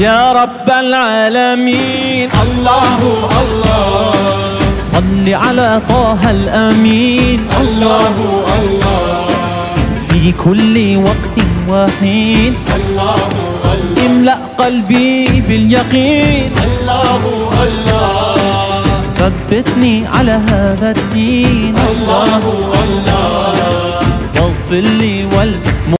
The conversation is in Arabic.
يا رب العالمين. الله الله. صل على طه الأمين. الله الله. في كل وقت وحين. الله الله. املأ قلبي باليقين. الله الله. ثبتني على هذا الدين. الله الله. واغفر لي